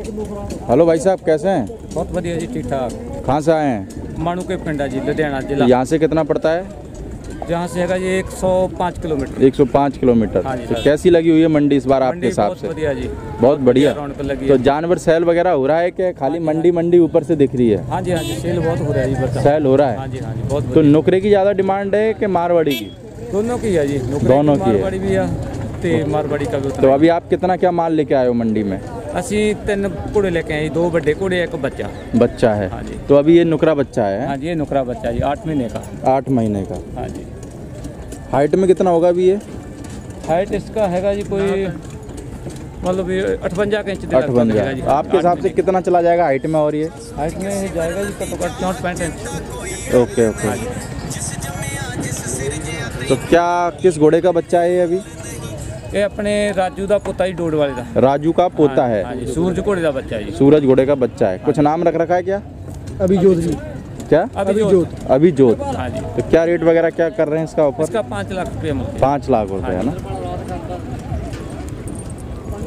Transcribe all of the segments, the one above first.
Hello भाई साहब कैसे हैं? बहुत बढ़िया जी ठीक ठाक। कहाँ से आए हैं? मानू के पिंडा जी लुधियाना जिला। यहाँ से कितना पड़ता है? जहाँ से है ये 105 किलोमीटर। 105 किलोमीटर। हाँ तो हाँ कैसी लगी हुई है मंडी इस बार आपके हिसाब से? बढ़िया जी। बहुत बढ़िया। तो जानवर सेल वगैरह हो रहा है क्या? खाली हाँ मंडी हाँ मंडी ऊपर से दिख रही है? हाँ जी हाँ जी सेल बहुत हो रहा है सेल हो रहा है? तो नौकरे की ज़्यादा डिमांड है की मारवाड़ी की? दोनों की है जी दोनों की है। मारवाड़ी का तो अभी आप कितना क्या माल लेके आए हो मंडी में? ਅਸੀਂ ਤਿੰਨ ਘੋੜੇ ਲੈ ਕੇ ਆਏ ਜੀ, ਦੋ ਵੱਡੇ ਘੋੜੇ ਇੱਕ ਬੱਚਾ बच्चा है हाँ जी। तो अभी ये नुकरा बच्चा है हाँ जी ये नुकरा बच्चा जी आठ महीने का आठ महीने का हाँ जी हाइट में कितना होगा अभी ये हाइट इसका हैगा जी कोई मतलब ये अठवंजा के इंच दे लगभग अठवंजा हैगा जी। आपके आठ हिसाब से महीने कितना चला जाएगा हाइट में और ये की। हाइट में ये जाएगा जी कटो कट चौंठ पैंठ इंच ओके ओके तो क्या किस घोड़े का बच्चा है ये अभी अपने राजू का पोता जी डोड वाले का राजू का पोता है सूरज घोड़े का बच्चा है जी सूरज घोड़े का बच्चा है कुछ नाम रख रखा है क्या अभिजोत जी क्या अभिजोत अभिजोत हाँ जी तो क्या रेट वगैरह क्या कर रहे हैं इसका ऑफ़र इसका पाँच लाख रुपये पाँच लाख रुपये है ना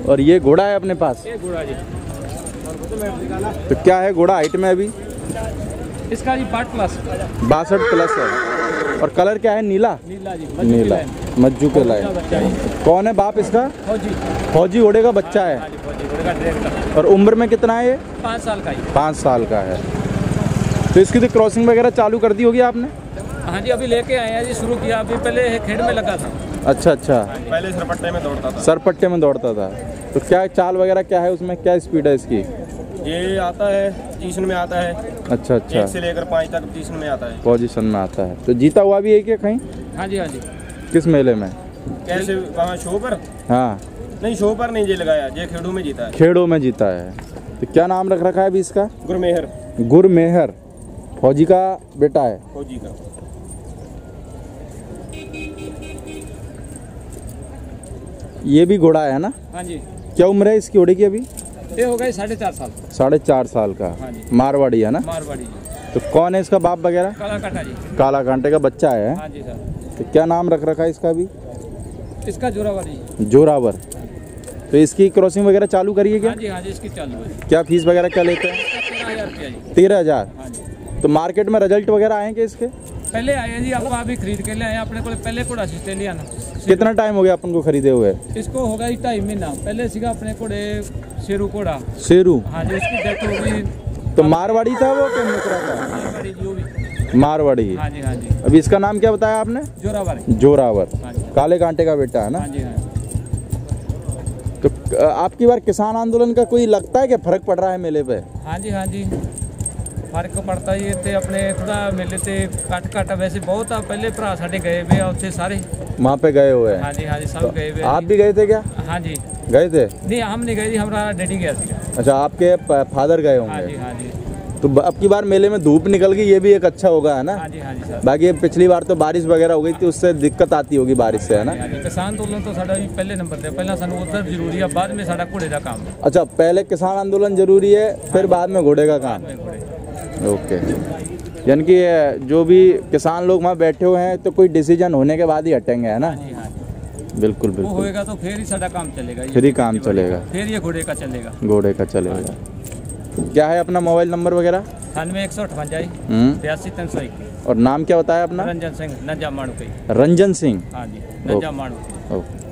और ये घोड़ा है अपने पास ये घोड़ा जी तो क्या है घोड़ा हाइट में अभी इसका जी बासठ प्लस बासठ प्लस है और कलर क्या है नीला नीला जी नीला मज्जू के लाए कौन है बाप इसका? फौजी। फौजी घोड़े का बच्चा है। हाँ और उम्र में कितना है ये? पाँच साल का ही। पाँच साल का है। तो इसकी तो क्रॉसिंग वगैरह चालू कर दी होगी आपने? हाँ जी अभी लेके आए हैं जी शुरू किया। अभी पहले खेड़ में लगा था। अच्छा अच्छा। पहले सरपट्टे में दौड़ता था। सरपट्टे में दौड़ता था। तो क्या चाल वगैरह क्या है उसमें? क्या स्पीड है इसकी? ये आता है पोजीशन में आता है। अच्छा एक अच्छा से लेकर पाँच तक पोजीशन में आता है। पोजीशन में आता है। तो जीता हुआ भी है क्या कहीं? हाँ जी हाँ जी। किस मेले में? कैसे वहाँ शो पर? हाँ। नहीं शो पर नहीं ये लगाया ये खेड़ू में जीता है। खेड़ों में जीता है। तो क्या नाम रख रखा है अभी इसका? गुरमेहर। गुरमेहर। फौजी का बेटा है। फौजी का। ये भी घोड़ा है ना? हाँ जी। क्या उम्र है इसकी घोड़े की अभी? ये हो गए साढ़े चार साल। साढ़े चार साल का। हाँ जी। मारवाड़ी है ना? मारवाड़ी। तो कौन है इसका बाप वगैरह? काला काटा जी। काला कांटे का बच्चा है। हाँ जी सर। तो क्या नाम रख रखा है इसका अभी? इसका जोरावारी जोरावर। तो इसकी क्रॉसिंग वगैरह चालू करिए क्या? हाँ जी हाँ जी इसकी चालू है। क्या फ़ीस वगैरह क्या लेते हैं? तेरह हज़ार हाँ तो मार्केट में रिज़ल्ट वगैरह आएँगे इसके? पहले आए हैं जी आपको अभी खरीद के ले आए अपने को पहले घोड़ा ऑस्ट्रेलिया ना कितना टाइम हो गया अपन को खरीदे हुए? इसको हो गया जी ढाई महीना। पहले सीगा अपने घोड़े शेरू घोड़ा शेरू? हाँ जी उसकी डेथ हो गई। तो मारवाड़ी था वो क्या मुकरा था? मारवाड़ी जी वो भी मारवाड़ी हाँ जी हाँ जी अभी इसका नाम क्या बताया आपने जोरावारी जोरावर हाँ जी काले कांटे का बेटा है ना हाँ जी हाँ तो अ, आपकी बार किसान आंदोलन का कोई लगता है कि फर्क पड़ रहा है मेले पे हाँ जी हाँ जी ਫਰਕ ਪੜਦਾ ਜੀ ਇੱਥੇ ਆਪਣੇ ਖੁਦਾ ਮੇਲੇ ਤੇ ਘੱਟ ਘੱਟ ਵੈਸੇ ਬਹੁਤ ਆ ਪਹਿਲੇ ਭਰਾ ਸਾਡੇ ਗਏ ਵੇ ਆ ਉੱਥੇ ਸਾਰੇ वहाँ पे गए हुए हैं ਹਾਂਜੀ ਹਾਂਜੀ ਸਭ ਗਏ ਵੇ ਆ आप भी गए थे क्या ਜੀ। ਹਾਂਜੀ गए थे ਨਹੀਂ ਹਮ ਨਹੀਂ ਗਏ ਜੀ ਹਮਾਰਾ ਡੈਡੀ ਗਿਆ ਸੀਗਾ अच्छा आपके फादर गए ਹਾਂਜੀ होंगे ਹਾਂਜੀ तो अब की बार मेले में धूप निकल गई ये भी एक अच्छा होगा है ना? हाँ जी हाँ जी सर। बाकी पिछली बार तो बारिश वगैरह हो गई थी उससे दिक्कत आती होगी बारिश से है ना? हाँ तो तो किसान आंदोलन तो ਸਾਡਾ ਵੀ ਪਹਿਲੇ ਨੰਬਰ ਤੇ ਪਹਿਲਾਂ ਸਾਨੂੰ ਉਧਰ ਜ਼ਰੂਰੀ ਆ ਬਾਅਦ ਵਿੱਚ ਸਾਡਾ ਘੋੜੇ ਦਾ ਕੰਮ ਅੱਛਾ ਪਹਿਲੇ ਕਿਸਾਨ ਅੰਦੋਲਨ ਜ਼ਰੂਰੀ ਹੈ ਫਿਰ ਬਾਅਦ ਵਿੱਚ ਘੋੜੇ काम। ओके। यानी कि जो भी किसान लोग वहाँ बैठे हुए हैं तो कोई डिसीज़न होने के बाद ही हटेंगे है ना? हाँ हाँ बिल्कुल बिल्कुल। होएगा तो फिर ही सारा काम चलेगा फिर ही तो काम चलेगा। फिर ये घोड़े का चलेगा। घोड़े का चलेगा। क्या है अपना मोबाइल नंबर वगैरह? अठानवे एक सौ अठवंजा हम्म, बयासी तीन सौ इक्कीस। और नाम क्या बताया अपना रंजन सिंह नंजा मानुकई रंजन सिंह? हाँ जी नंजा मानुकई ओके।